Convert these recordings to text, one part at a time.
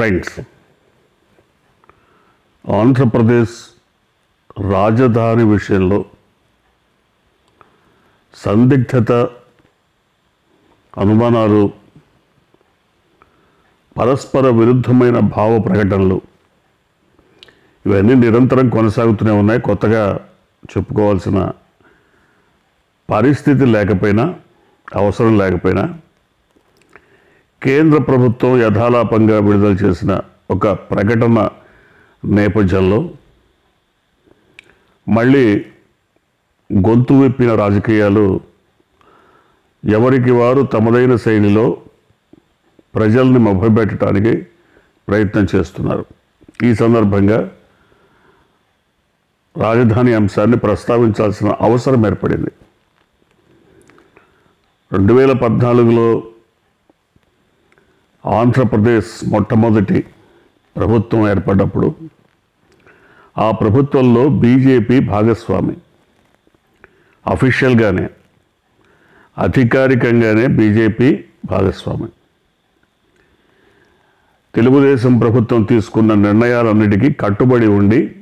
Friends Andhra Pradesh రాజధాని విషయంలో సందిగ్ధత అనుమానాలు పరస్పర విరుద్ధమైన భావ ప్రకటనలు ఇవన్నీ నిరంతరం కొనసాగుతూనే ఉన్నాయి. కొత్తగా చెప్పుకోవాల్సిన పరిస్థితి లేకపోయినా అవసరం లేకపోయినా కేంద్ర ప్రభుత్వం యథాలాపంగా విడుదల చేసిన ఒక ప్రకటన నేపథ్యంలో మళ్ళీ గొంతు విప్పిన రాజకీయాలు ఎవరికి వారు తమదైన శైలిలో ప్రజల్ని మభ్యపెట్టడానికి ప్రయత్నం చేస్తున్నారు. ఈ సందర్భంగా రాజధాని అంశాన్ని ప్రస్తావించాల్సిన అవసరం ఏర్పడింది. రెండు వేల పద్నాలుగులో ఆంధ్రప్రదేశ్ మొట్టమొదటి ప్రభుత్వం ఏర్పడ్డప్పుడు ఆ ప్రభుత్వంలో బీజేపీ భాగస్వామి. అఫీషియల్గానే అధికారికంగానే బీజేపీ భాగస్వామి. తెలుగుదేశం ప్రభుత్వం తీసుకున్న నిర్ణయాలన్నిటికీ కట్టుబడి ఉండి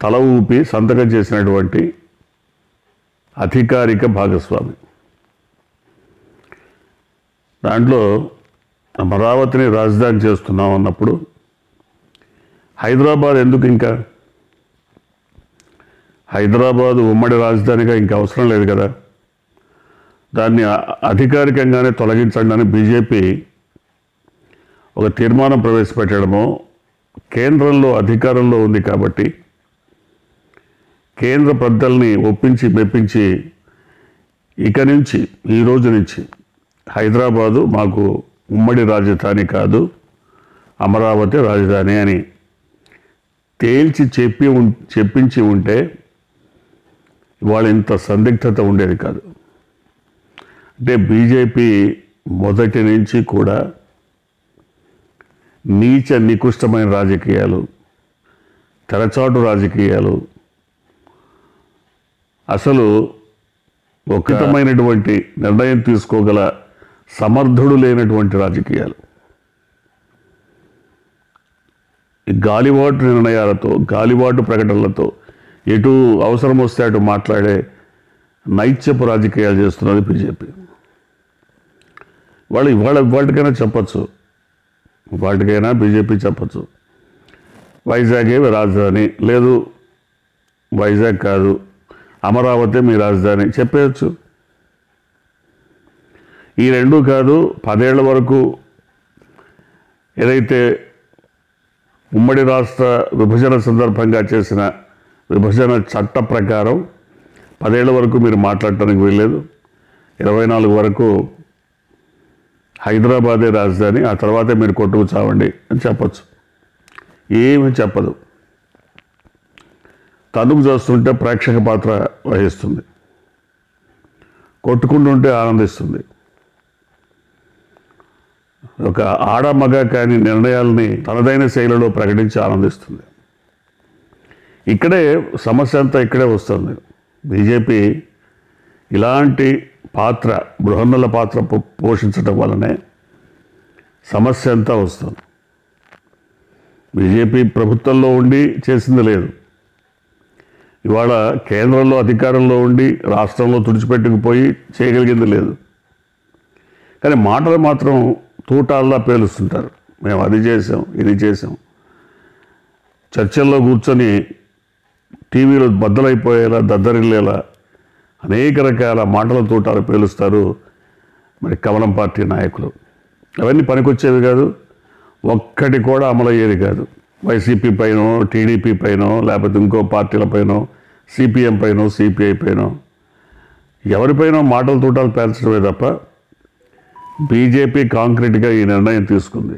తల ఊపి సంతకం చేసినటువంటి అధికారిక భాగస్వామి. దాంట్లో అమరావతిని రాజధాని చేస్తున్నాం అన్నప్పుడు హైదరాబాద్ ఎందుకు ఇంకా? హైదరాబాద్ ఉమ్మడి రాజధానిగా ఇంకా అవసరం లేదు కదా. దాన్ని అధికారికంగానే తొలగించండి అని బీజేపీ ఒక తీర్మానం ప్రవేశపెట్టడము కేంద్రంలో అధికారంలో ఉంది కాబట్టి కేంద్ర పెద్దల్ని ఒప్పించి మెప్పించి ఇక నుంచి ఈ రోజు నుంచి హైదరాబాదు మాకు ఉమ్మడి రాజధాని కాదు అమరావతి రాజధాని అని తేల్చి చెప్పి ఉం- చెప్పించి ఉంటే ఇవాళ ఇంత సందిగ్ధత ఉండేది కాదు. అంటే బీజేపీ మొదటి నుంచి కూడా నీచ నికృష్టమైన రాజకీయాలు తెరచాటు రాజకీయాలు అసలు ఒకటమైనటువంటి నిర్ణయం తీసుకోగల సమర్థుడు లేనటువంటి రాజకీయాలు. ఈ గాలివాటు నిర్ణయాలతో గాలివాటు ప్రకటనలతో ఎటు అవసరం వస్తే అటు మాట్లాడే నైత్యపు రాజకీయాలు చేస్తున్నది బీజేపీ. వాళ్ళు ఇవాళ ఇవాటికైనా చెప్పచ్చు. వాటికైనా బీజేపీ చెప్పచ్చు. వైజాగే రాజధాని. లేదు వైజాగ్ కాదు అమరావతి మీ రాజధాని చెప్పేయచ్చు. ఈ రెండు కాదు పదేళ్ళ వరకు ఏదైతే ఉమ్మడి రాష్ట్ర విభజన సందర్భంగా చేసిన విభజన చట్ట ప్రకారం పదేళ్ళ వరకు మీరు మాట్లాడటానికి వీల్లేదు. ఇరవై నాలుగు వరకు హైదరాబాదే రాజధాని ఆ తర్వాతే మీరు కొట్టుకు చావండి అని చెప్పచ్చు. ఏమీ చెప్పదు. తనుకు చేస్తుంటే ప్రేక్షక పాత్ర వహిస్తుంది. కొట్టుకుంటుంటే ఆనందిస్తుంది. ఒక ఆడ మగ కాని నిర్ణయాల్ని తనదైన శైలిలో ప్రకటించి ఆనందిస్తుంది. ఇక్కడే సమస్య అంతా ఇక్కడే వస్తుంది. బీజేపీ ఇలాంటి పాత్ర బృహన్నుల పాత్ర పోషించడం వలనే సమస్య అంతా వస్తుంది. బీజేపీ ప్రభుత్వంలో ఉండి చేసింది లేదు. ఇవాళ కేంద్రంలో అధికారంలో ఉండి రాష్ట్రంలో తుడిచిపెట్టుకుపోయి చేయగలిగింది లేదు. కానీ మాటలు మాత్రం తూటాల్లా పేలుస్తుంటారు. మేము అది చేసాం ఇది చేసాం చర్చల్లో కూర్చొని టీవీలో బద్దలైపోయేలా దద్దరిల్లేలా అనేక రకాల మాటల తూటాలు పేలుస్తారు మరి కమలం పార్టీ నాయకులు. అవన్నీ పనికొచ్చేవి కాదు ఒక్కటి కూడా అమలయ్యేది కాదు. వైసీపీ పైనో టీడీపీ పైన లేకపోతే ఇంకో పార్టీల పైన సిపిఎం పైన సిపిఐ పైనో ఎవరిపైన మాటల తూటాలు పేల్చడమే తప్ప బీజేపీ కాంక్రీట్గా ఈ నిర్ణయం తీసుకుంది.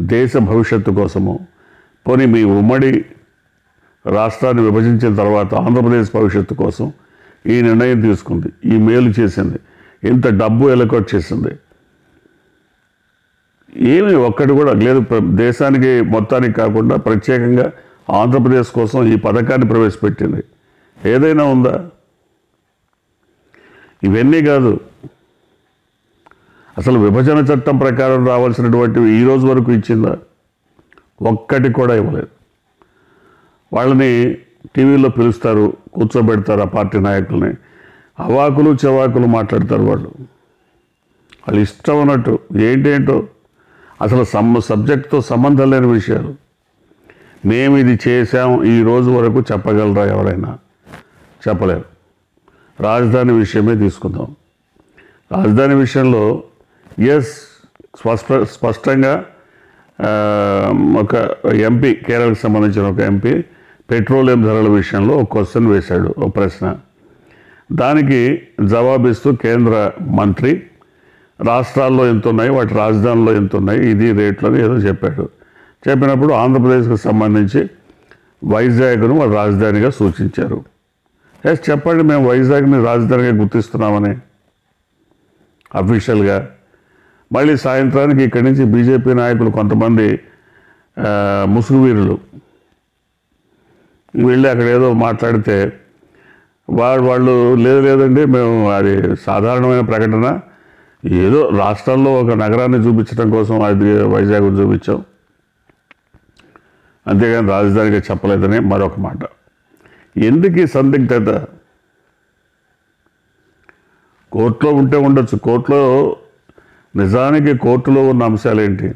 దేశ భవిష్యత్తు కోసము. పోనీ మీ ఉమ్మడి రాష్ట్రాన్ని విభజించిన తర్వాత ఆంధ్రప్రదేశ్ భవిష్యత్తు కోసం ఈ నిర్ణయం తీసుకుంది. ఈ మేలు చేసింది. ఇంత డబ్బు ఎలకొట్ చేసింది. ఏమి ఒక్కటి కూడా లేదు. ప్ర- దేశానికి మొత్తానికి కాకుండా ప్రత్యేకంగా ఆంధ్రప్రదేశ్ కోసం ఈ పథకాన్ని ప్రవేశపెట్టింది. ఏదైనా ఉందా? ఇవన్నీ కాదు. అసలు విభజన చట్టం ప్రకారం రావాల్సినటువంటివి ఈ రోజు వరకు ఇచ్చిందా? ఒక్కటి కూడా ఇవ్వలేదు. వాళ్ళని టీవీలో పిలుస్తారు కూర్చోబెడతారు ఆ పార్టీ నాయకుల్ని. అవాకులు చెవాకులు మాట్లాడతారు వాళ్ళు. వాళ్ళు ఇష్టం ఉన్నట్టు ఏంటేంటో అసలు సమ్ సబ్జెక్ట్తో సంబంధం లేని విషయాలు. మేము ఇది చేశాం ఈ రోజు వరకు చెప్పగలరా ఎవరైనా? చెప్పలేరు. రాజధాని విషయమే తీసుకుందాం. రాజధాని విషయంలో ఎస్ స్పష్ట స్పష్టంగా ఒక ఎంపీ కేరళకు సంబంధించిన ఒక ఎంపీ పెట్రోలియం ధరల విషయంలో ఒక క్వశ్చన్ వేశాడు ఒక ప్రశ్న. దానికి జవాబిస్తూ కేంద్ర మంత్రి రాష్ట్రాల్లో ఎంత ఉన్నాయి వాటి రాజధానిలో ఎంత ఉన్నాయి ఇది రేట్లని ఏదో చెప్పాడు. చెప్పినప్పుడు ఆంధ్రప్రదేశ్కి సంబంధించి వైజాగ్ను వాళ్ళ రాజధానిగా సూచించారు. ఎస్ చెప్పండి మేము వైజాగ్ని రాజధానిగా గుర్తిస్తున్నామని. అఫీషియల్గా మళ్ళీ సాయంత్రానికి ఇక్కడి నుంచి బీజేపీ నాయకులు కొంతమంది ముసుగువీరులు ముసుగు వీరులు వెళ్ళి అక్కడ ఏదో మాట్లాడితే వాళ్ళు వాళ్ళు లేదు లేదండి మేము అది సాధారణమైన ప్రకటన. ఏదో రాష్ట్రాల్లో ఒక నగరాన్ని చూపించడం కోసం అది వైజాగ్ చూపించాం. అంతేగాని రాజధానిగా చెప్పలేదని మరొక మాట. ఎందుకు ఈ సందిగ్ధత? కోర్టులో ఉంటే ఉండొచ్చు. కోర్టులో నిజానికి కోర్టులో ఉన్న అంశాలు ఏంటి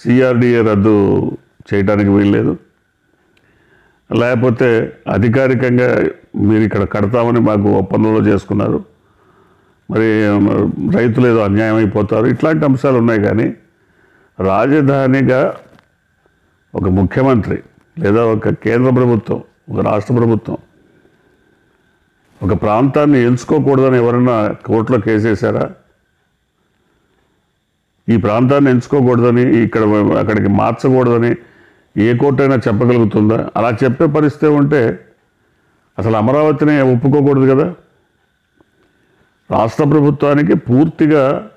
సిఆర్డిఏ రద్దు చేయడానికి వీల్లేదు. లేకపోతే అధికారికంగా మీరు ఇక్కడ కడతామని మాకు ఒప్పందంలో చేసుకున్నారు. మరి రైతులు ఏదో అన్యాయం అయిపోతారు. ఇట్లాంటి అంశాలు ఉన్నాయి కానీ రాజధానిగా ఒక ముఖ్యమంత్రి లేదా ఒక కేంద్ర ప్రభుత్వం ఒక రాష్ట్ర ప్రభుత్వం ఒక ప్రాంతాన్ని ఎంచుకోకూడదని ఎవరైనా కోర్టులో కేసేశారా ఈ ప్రాంతాన్ని ఎంచుకోకూడదని ఇక్కడ అక్కడికి మార్చకూడదని ఏ కోర్టు అయినా చెప్పగలుగుతుందా? అలా చెప్పే పరిస్థితి ఉంటే అసలు అమరావతిని ఒప్పుకోకూడదు కదా. రాష్ట్ర ప్రభుత్వానికి పూర్తిగా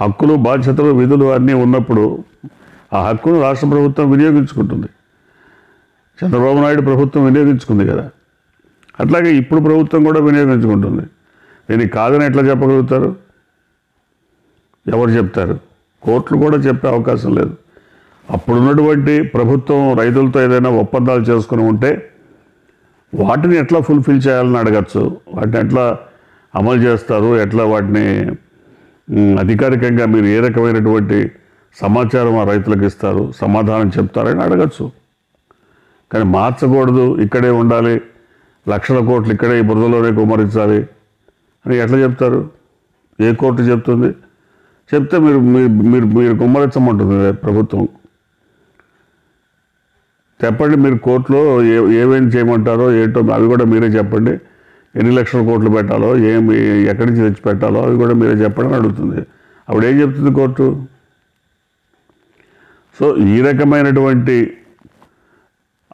హక్కులు బాధ్యతలు విధులు అన్నీ ఉన్నప్పుడు ఆ హక్కును రాష్ట్ర ప్రభుత్వం వినియోగించుకుంటుంది. చంద్రబాబు నాయుడు ప్రభుత్వం వినియోగించుకుంది కదా. అట్లాగే ఇప్పుడు ప్రభుత్వం కూడా వినియోగించుకుంటుంది. దీనికి కాదని ఎట్లా చెప్పగలుగుతారు? ఎవరు చెప్తారు? కోర్టులు కూడా చెప్పే అవకాశం లేదు. అప్పుడున్నటువంటి ప్రభుత్వం రైతులతో ఏదైనా ఒప్పందాలు చేసుకుని ఉంటే వాటిని ఎట్లా ఫుల్ఫిల్ చేయాలని అడగచ్చు? వాటిని ఎట్లా అమలు చేస్తారు? ఎట్లా వాటిని అధికారికంగా మీరు ఏ రకమైనటువంటి సమాచారం ఆ రైతులకు ఇస్తారు? సమాధానం చెప్తారని అడగచ్చు. కానీ మార్చకూడదు. ఇక్కడే ఉండాలి. లక్షల కోట్లు ఇక్కడే ఈ బురదలోనే కుమరించాలి అని ఎట్లా చెప్తారు? ఏ కోర్టు చెప్తుంది? చెప్తే మీరు మీరు మీరు మీరు కుమ్మరించమంటుంది ప్రభుత్వం. చెప్పండి మీరు కోర్టులో ఏ ఏమేమి చేయమంటారో ఏంటో అవి కూడా మీరే చెప్పండి. ఎన్ని లక్షల కోట్లు పెట్టాలో ఏమి ఎక్కడి నుంచి తెచ్చి పెట్టాలో అవి కూడా మీరే చెప్పడం అడుగుతుంది. అప్పుడు ఏం చెప్తుంది కోర్టు? సో ఈ రకమైనటువంటి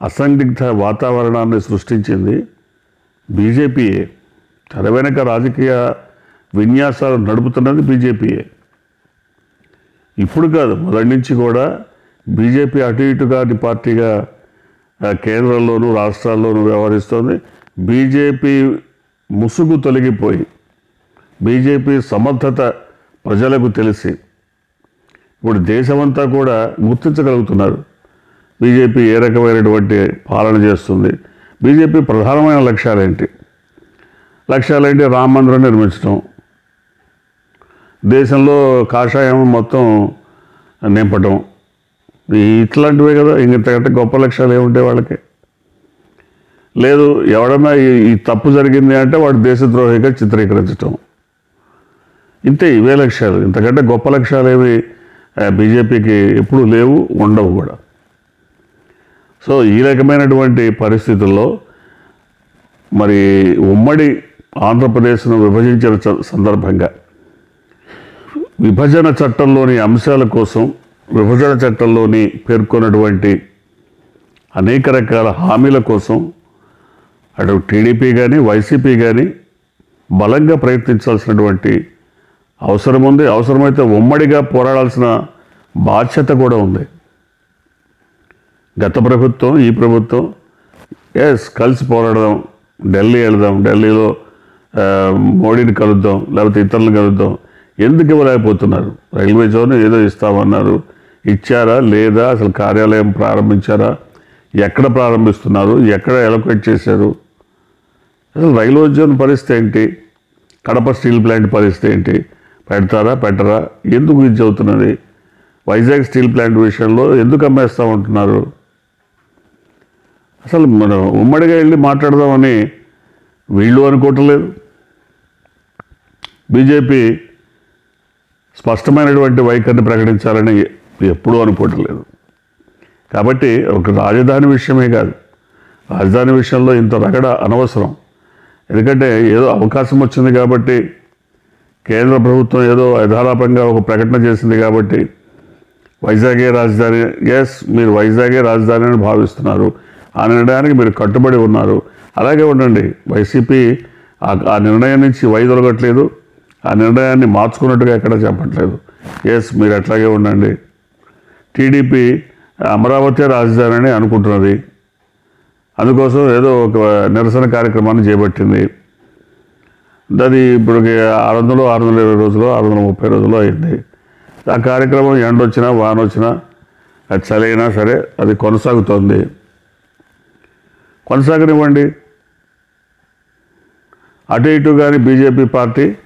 అసందిగ్ధ వాతావరణాన్ని సృష్టించింది బీజేపీయే. తెర వెనక రాజకీయ విన్యాసాలు నడుపుతున్నది బీజేపీయే. ఇప్పుడు కాదు మొదటి నుంచి కూడా బీజేపీ అటు ఇటుగా పార్టీగా కేంద్రంలోనూ రాష్ట్రాల్లోనూ వ్యవహరిస్తోంది. బీజేపీ ముసుగు తొలగిపోయి బీజేపీ సమర్థత ప్రజలకు తెలిసి ఇప్పుడు దేశమంతా కూడా గుర్తించగలుగుతున్నారు. బీజేపీ ఏ రకమైనటువంటి పాలన చేస్తుంది? బీజేపీ ప్రధానమైన లక్ష్యాలేంటి? లక్ష్యాలేంటి? రామ మందిరం నిర్మించడం. దేశంలో కాషాయం మొత్తం నింపటం. ఇట్లాంటివే కదా ఇంకంతకంటే గొప్ప లక్ష్యాలు ఏముంటాయి వాళ్ళకి? లేదు ఎవడన్నా ఈ తప్పు జరిగింది అంటే వాడు దేశద్రోహిగా చిత్రీకరించటం. ఇంతే ఇవే లక్ష్యాలు. ఇంతకంటే గొప్ప లక్ష్యాలు ఏమి బీజేపీకి ఎప్పుడూ లేవు ఉండవు కూడా. సో ఈ రకమైనటువంటి పరిస్థితుల్లో మరి ఉమ్మడి ఆంధ్రప్రదేశ్ను విభజించిన సందర్భంగా విభజన చట్టంలోని అంశాల కోసం విభజన చట్టంలోని పేర్కొన్నటువంటి అనేక రకాల హామీల కోసం అటు టీడీపీ కానీ వైసీపీ కానీ బలంగా ప్రయత్నించాల్సినటువంటి అవసరం ఉంది. అవసరమైతే ఉమ్మడిగా పోరాడాల్సిన బాధ్యత కూడా ఉంది. గత ప్రభుత్వం ఈ ప్రభుత్వం ఎస్ కలిసి పోరాడదాం. ఢిల్లీ వెళదాం. ఢిల్లీలో మోడీని కలుద్దాం. లేకపోతే ఇతరులను కలుద్దాం. ఎందుకు ఇవ్వలేకపోతున్నారు? రైల్వే జోన్ ఏదో ఇస్తామన్నారు. ఇచ్చారా? లేదా? అసలు కార్యాలయం ప్రారంభించారా? ఎక్కడ ప్రారంభిస్తున్నారు? ఎక్కడ ఎలొకేట్ చేశారు? అసలు రైల్వే జోన్ పరిస్థితి ఏంటి? కడప స్టీల్ ప్లాంట్ పరిస్థితి ఏంటి? పెడతారా? పెట్టరా? ఎందుకు ఇది అవుతున్నది వైజాగ్ స్టీల్ ప్లాంట్ విషయంలో ఎందుకు అమ్మేస్తూ ఉంటున్నారు అసలు మనం ఉమ్మడిగా వెళ్ళి మాట్లాడదామని వీళ్ళు అనుకోవట్లేదు బీజేపీ స్పష్టమైనటువంటి వైఖరిని ప్రకటించాలని ఎప్పుడూ అనుకోవట్లేదు. కాబట్టి ఒక రాజధాని విషయమే కాదు. రాజధాని విషయంలో ఇంత రగడ అనవసరం. ఎందుకంటే ఏదో అవకాశం వచ్చింది కాబట్టి కేంద్ర ప్రభుత్వం ఏదో యథాలాపంగా ఒక ప్రకటన చేసింది కాబట్టి వైజాగే రాజధాని ఎస్ మీరు వైజాగే రాజధాని అని భావిస్తున్నారు. ఆ నిర్ణయానికి మీరు కట్టుబడి ఉన్నారు. అలాగే ఉండండి వైసీపీ ఆ నిర్ణయం నుంచి వైదొలగట్లేదు. ఆ నిర్ణయాన్ని మార్చుకున్నట్టుగా ఎక్కడ చెప్పట్లేదు. ఎస్ మీరు అట్లాగే ఉండండి. టీడీపీ అమరావతి రాజధాని అని అనుకుంటున్నది. అందుకోసం ఏదో ఒక నిరసన కార్యక్రమాన్ని చేపట్టింది. అది ఇప్పుడు ఆరు వందలు ఆరు వందల ఇరవై రోజులు ఆరు వందల ముప్పై రోజులు అయింది. ఆ కార్యక్రమం ఎండ వచ్చినా వాన వచ్చినా అది చలైనా సరే అది కొనసాగుతోంది. కొనసాగనివ్వండి. అటు ఇటు కానీ బీజేపీ పార్టీ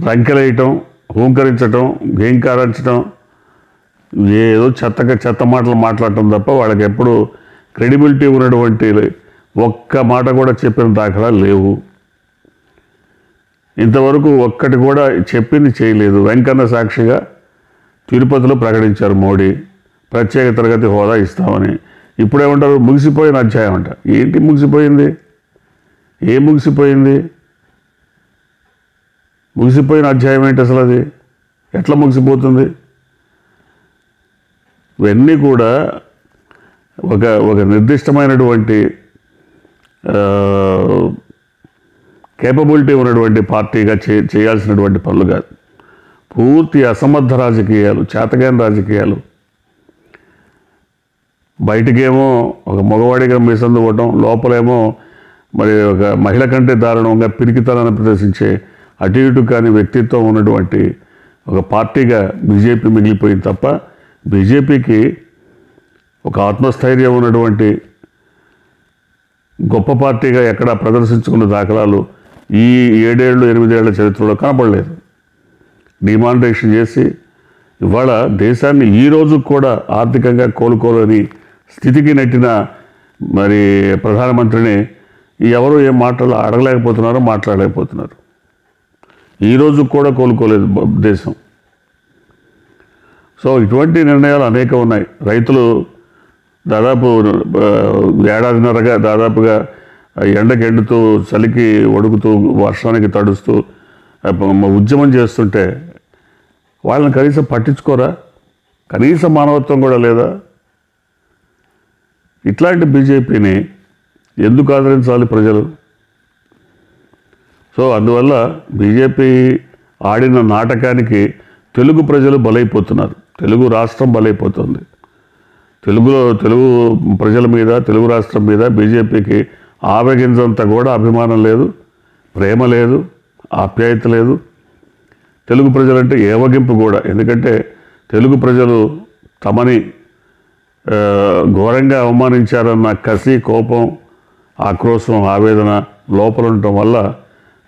రంకెలేయటం హూంకరించటం గేంకారించటం ఏదో చెత్తగా చెత్త మాటలు మాట్లాడటం తప్ప వాళ్ళకి ఎప్పుడు క్రెడిబిలిటీ ఉన్నటువంటి ఒక్క మాట కూడా చెప్పిన దాఖలా లేవు. ఇంతవరకు ఒక్కటి కూడా చెప్పింది చేయలేదు. వెంకన్న సాక్షిగా తిరుపతిలో ప్రకటించారు మోడీ. ప్రత్యేక తరగతి హోదా ఇస్తామని. ఇప్పుడేమంటారు? ముగిసిపోయిన అధ్యాయం అంట ఏంటి ముగిసిపోయింది? ఏం ముగిసిపోయింది? ముగిసిపోయిన అధ్యాయం ఏంటి అసలు అది? ఎట్లా ముగిసిపోతుంది? ఇవన్నీ కూడా ఒక ఒక నిర్దిష్టమైనటువంటి కేపబిలిటీ ఉన్నటువంటి పార్టీగా చే చేయాల్సినటువంటి పనులు కాదు. పూర్తి అసమర్థ రాజకీయాలు చేతకాని రాజకీయాలు. బయటికేమో ఒక మగవాడిగా మీసందు ఇవ్వటం లోపలేమో మరి ఒక మహిళ కంటే దారుణంగా పిరికితనాన్ని ప్రదర్శించే అటు ఇటు కాని వ్యక్తిత్వం ఉన్నటువంటి ఒక పార్టీగా బీజేపీ మిగిలిపోయింది తప్ప బీజేపీకి ఒక ఆత్మస్థైర్యం ఉన్నటువంటి గొప్ప పార్టీగా ఎక్కడ ప్రదర్శించుకున్న దాఖలాలు ఈ ఏడేళ్ళు ఎనిమిదేళ్ళ చరిత్రలో కనపడలేదు డిమానిటేషన్ చేసి ఇవాళ దేశాన్ని ఈ రోజు కూడా ఆర్థికంగా కోలుకోలేని స్థితికి నెట్టిన మరి ప్రధానమంత్రిని ఎవరు ఏం మాటలు అడగలేకపోతున్నారో మాట్లాడలేకపోతున్నారు. ఈ రోజు కూడా కోలుకోలేదు దేశం. సో ఇటువంటి నిర్ణయాలు అనేక ఉన్నాయి. రైతులు దాదాపు ఏడాదిన్నరగా దాదాపుగా ఎండకి ఎండుతూ చలికి వణుకుతూ వర్షానికి తడుస్తూ ఉద్యమం చేస్తుంటే వాళ్ళని కనీసం పట్టించుకోరా? కనీస మానవత్వం కూడా లేదా? ఇట్లాంటి బీజేపీని ఎందుకు ఆదరించాలి ప్రజలు? సో అందువల్ల బీజేపీ ఆడిన నాటకానికి తెలుగు ప్రజలు బలైపోతున్నారు. తెలుగు రాష్ట్రం బలైపోతుంది. తెలుగులో తెలుగు ప్రజల మీద తెలుగు రాష్ట్రం మీద బీజేపీకి ఆవగించంత కూడా అభిమానం లేదు ప్రేమ లేదు ఆప్యాయత లేదు. తెలుగు ప్రజలంటే ఏవగింపు కూడా. ఎందుకంటే తెలుగు ప్రజలు తమని ఘోరంగా అవమానించారన్న కసి కోపం ఆక్రోశం ఆవేదన లోపల ఉండటం వల్ల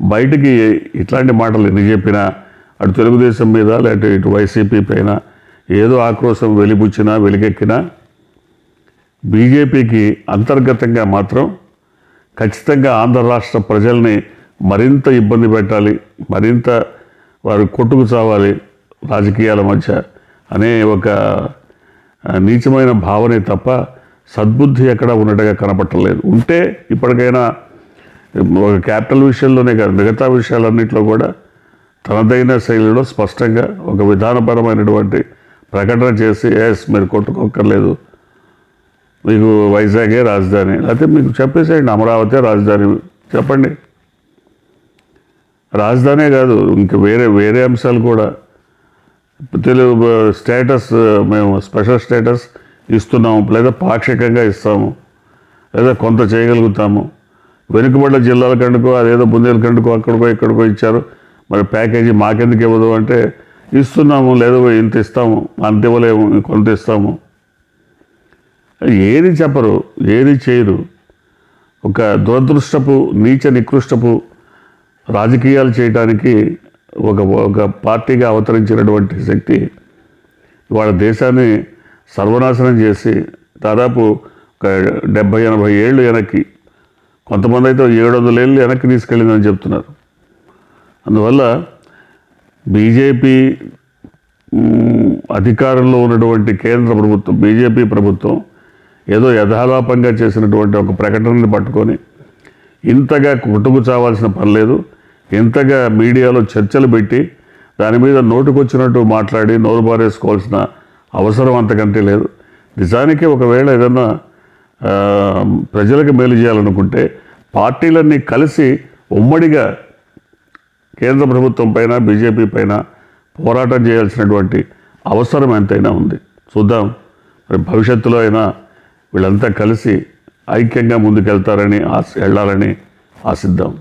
బయటికి ఇట్లాంటి మాటలు ఎన్ని చెప్పినా? అటు తెలుగుదేశం మీద లేకపోతే ఇటు వైసీపీ పైన ఏదో ఆక్రోశం వెలిబుచ్చినా వెలికెక్కినా బీజేపీకి అంతర్గతంగా మాత్రం ఖచ్చితంగా ఆంధ్ర రాష్ట్ర ప్రజల్ని మరింత ఇబ్బంది పెట్టాలి మరింత వారు కొట్టుకు చావాలి రాజకీయాల మధ్య అనే ఒక నీచమైన భావనే తప్ప సద్బుద్ధి ఎక్కడ ఉన్నట్టుగా కనపట్టలేదు ఉంటే ఇప్పటికైనా ఒక క్యాపిటల్ విషయంలోనే కాదు మిగతా విషయాలన్నింటిలో కూడా తనదైన శైలిలో స్పష్టంగా ఒక విధానపరమైనటువంటి ప్రకటన చేసి ఎస్ మీరు కొట్టుకోక్కర్లేదు. మీకు వైజాగే రాజధాని. లేకపోతే మీకు చెప్పేసేయండి అమరావతి రాజధాని. చెప్పండి. రాజధానే కాదు ఇంక వేరే వేరే అంశాలు కూడా. తెలుగు స్టేటస్ మేము స్పెషల్ స్టేటస్ ఇస్తున్నాము లేదా పాక్షికంగా ఇస్తాము లేదా కొంత చేయగలుగుతాము. వెనుకబడ్డ జిల్లాల కండుకో అదేదో బుందేల కండుకో అక్కడికో ఇక్కడికో ఇచ్చారు. మరి ప్యాకేజీ మాకెందుకు ఇవ్వదు అంటే ఇస్తున్నాము లేదో ఇంత ఇస్తాము అంత ఇవ్వలేము కొంత ఇస్తాము. ఏది చెప్పరు ఏది చేయరు. ఒక దురదృష్టపు నీచ నికృష్టపు రాజకీయాలు చేయడానికి ఒక ఒక పార్టీగా అవతరించినటువంటి శక్తి వాళ్ళ దేశాన్ని సర్వనాశనం చేసి దాదాపు ఒక డెబ్బై ఎనభై ఏళ్ళు వెనక్కి కొంతమంది అయితే ఏడు వందల ఏళ్ళు వెనక్కి తీసుకెళ్ళిందని చెప్తున్నారు. అందువల్ల బీజేపీ అధికారంలో ఉన్నటువంటి కేంద్ర ప్రభుత్వం బీజేపీ ప్రభుత్వం ఏదో యథాలాపంగా చేసినటువంటి ఒక ప్రకటనని పట్టుకొని ఇంతగా కుటుంబ చావాల్సిన పని లేదు. ఇంతగా మీడియాలో చర్చలు పెట్టి దాని మీద నోటుకొచ్చినట్టు మాట్లాడి నోరు బారేసుకోవాల్సిన అవసరం అంతకంటే లేదు. నిజానికి ఒకవేళ ఏదన్నా ప్రజలకు మేలు చేయాలనుకుంటే పార్టీలన్నీ కలిసి ఉమ్మడిగా కేంద్ర ప్రభుత్వం పైన బీజేపీ పైన పోరాటం చేయాల్సినటువంటి అవసరం ఎంతైనా ఉంది. చూద్దాం. మరి భవిష్యత్తులో అయినా వీళ్ళంతా కలిసి ఐక్యంగా ముందుకెళ్తారని ఆశ వెళ్ళాలని ఆశిద్దాం.